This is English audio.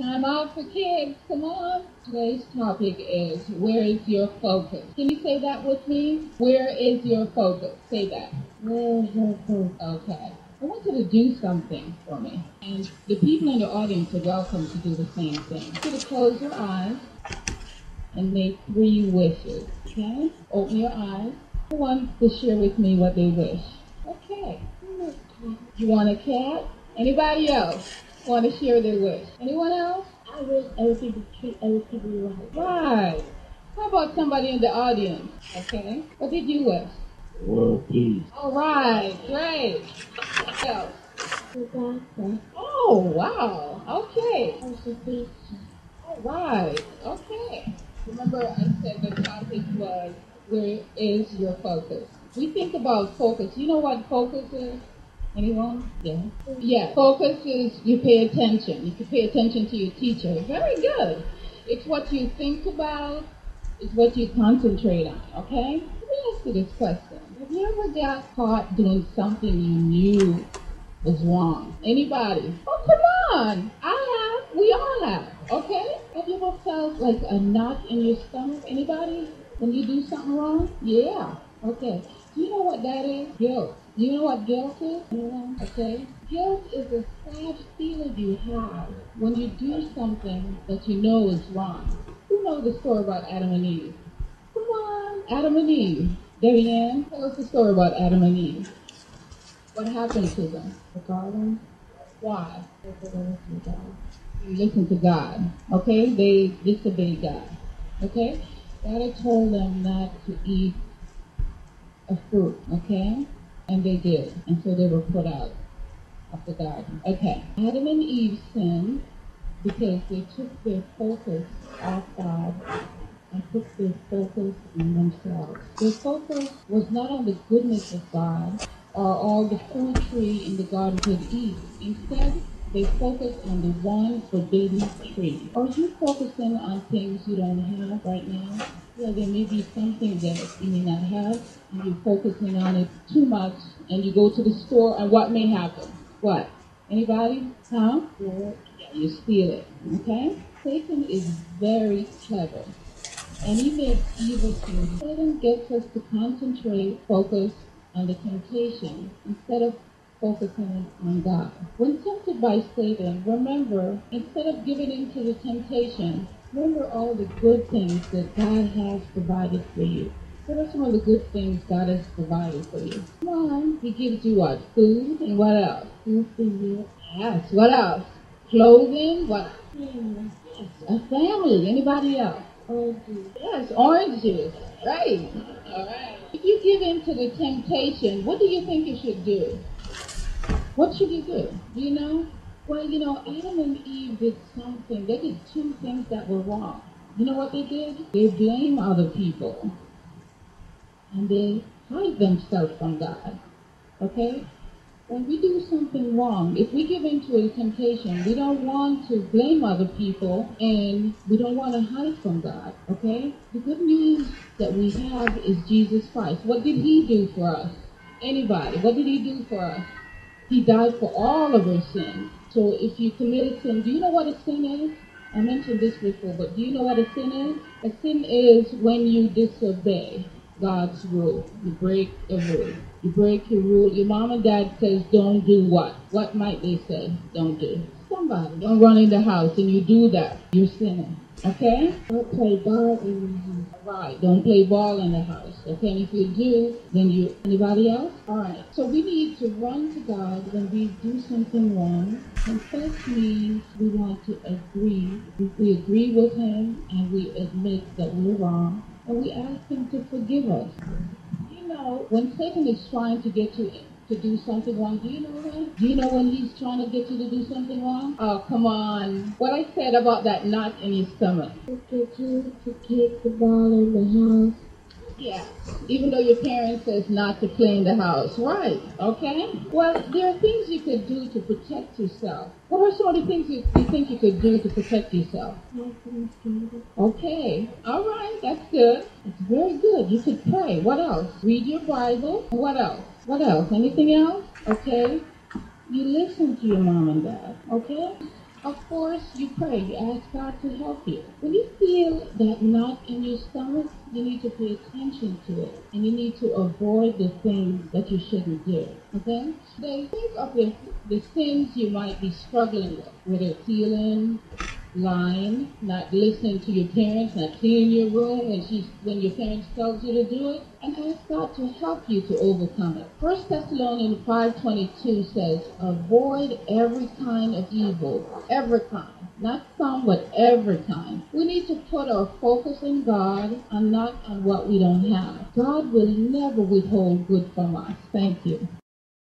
Time out for kids. Come on. Today's topic is where is your focus? Can you say that with me? Where is your focus? Say that. Where is your focus? Okay. I want you to do something for me. And the people in the audience are welcome to do the same thing. You to close your eyes and make three wishes. Okay? Open your eyes. Who wants to share with me what they wish? Okay. You want a cat? Anybody else want to share their wish? Anyone else? I wish every people treat every people right. Right. How about somebody in the audience? Okay. What did you wish? World peace. All right. Great. What else? Disaster. Oh, wow. Okay. Constitution. All right. Okay. Remember I said the topic was where is your focus? We think about focus. You know what focus is? Anyone? Yeah. Yeah. Focus is you pay attention. You can pay attention to your teacher. Very good. It's what you think about. It's what you concentrate on. Okay. Let me ask you this question: Have you ever got caught doing something you knew was wrong? Anybody? Oh, come on! I have. We all have. Okay. Have you ever felt like a knot in your stomach? Anybody? When you do something wrong? Yeah. Okay. Do you know what that is? Guilt. You know what guilt is? Okay. Guilt is a sad feeling you have when you do something that you know is wrong. Who knows the story about Adam and Eve? Come on, Adam and Eve. Diane, tell us the story about Adam and Eve. What happened to them? The garden. Why? You listen to God. Okay? They disobeyed God. Okay? God had told them not to eat a fruit. Okay? And they did. And so they were put out of the garden. Okay. Adam and Eve sinned because they took their focus off God and put their focus on themselves. Their focus was not on the goodness of God or all the fruit tree in the garden could eat. Instead, they focused on the one forbidden tree. Are you focusing on things you don't have right now? Yeah, there may be something that you may not have, and you're focusing on it too much, and you go to the store, and what may happen? What? Anybody? Huh? Yeah, you steal it. Okay? Satan is very clever. And he makes evil things. Satan gets us to concentrate, focus on the temptation instead of focusing on God. When tempted by Satan, remember, instead of giving in to the temptation, remember all the good things that God has provided for you. What are some of the good things God has provided for you? One. He gives you what? Food and what else? Food for you. Yes. What else? Clothing. What? Yes. A family. Anybody else? Dear. Yes. Orange juice. Right. All right. If you give in to the temptation, what do you think you should do? What should you do? Do you know? Well, you know, Adam and Eve did something. They did two things that were wrong. You know what they did? They blame other people. And they hide themselves from God. Okay? When we do something wrong, if we give in to a temptation, we don't want to blame other people and we don't want to hide from God. Okay? The good news that we have is Jesus Christ. What did He do for us? Anybody? What did He do for us? He died for all of our sins. So if you committed sin, do you know what a sin is? I mentioned this before, but do you know what a sin is? A sin is when you disobey God's rule. You break a rule. You break your rule. Your mom and dad says don't do what? What might they say? Don't do. Somebody. Don't run in the house and you do that. You're sinning. Okay? Don't play ball in the house. Right. Don't play ball in the house. Okay? And if you do, then you anybody else? Alright. So we need to run to God when we do something wrong. Confess means we want to agree. We agree with him and we admit that we're wrong. And we ask him to forgive us. You know, when Satan is trying to get you to do something wrong, do you know that? Do you know when he's trying to get you to do something wrong? Oh, come on. What I said about that knot in your stomach. To get you to take the ball in the house. Yeah. Even though your parents says not to clean the house. Right. Okay. Well, there are things you could do to protect yourself. What are some of the things you, you think you could do to protect yourself? Okay. All right. That's good. It's very good. You could pray. What else? Read your Bible. What else? What else? Anything else? Okay. You listen to your mom and dad. Okay. Of course, you pray. You ask God to help you. When you feel that knot in your stomach, you need to pay attention to it. And you need to avoid the things that you shouldn't do. Okay? Then think of the, the sins you might be struggling with, whether stealing, lying, not listening to your parents, not cleaning your room when she when your parents tells you to do it, and ask God to help you to overcome it. First Thessalonians five twenty two says, Avoid every kind of evil, every kind. Not some, but every kind. We need to put our focus on God and not on what we don't have. God will never withhold good from us. Thank you.